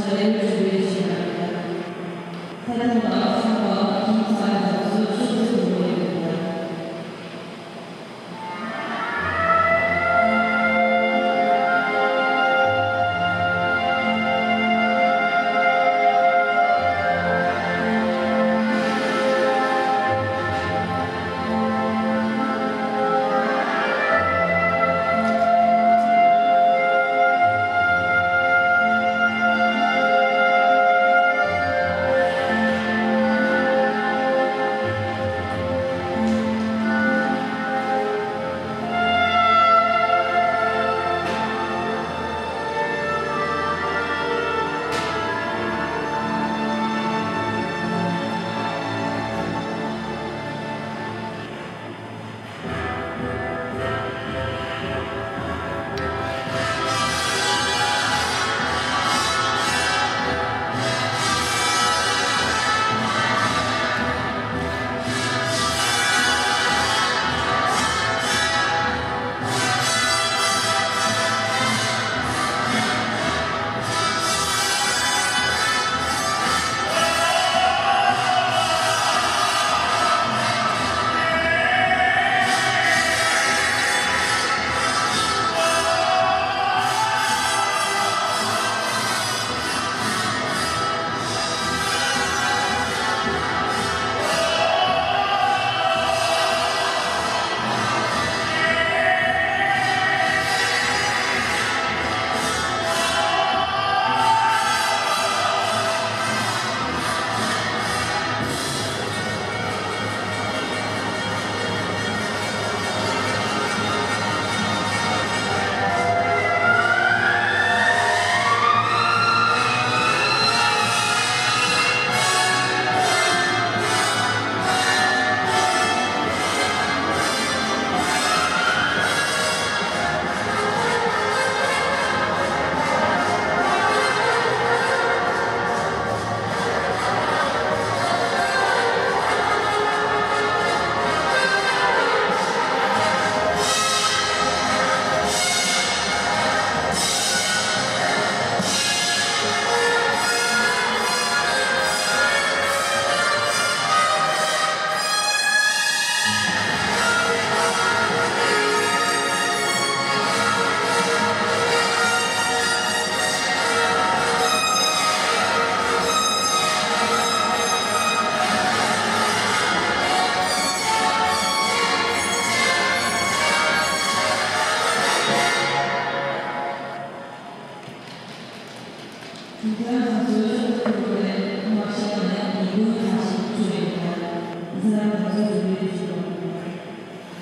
자리를 준비해 주시기 바랍니다. 사장과 상과 김사한 김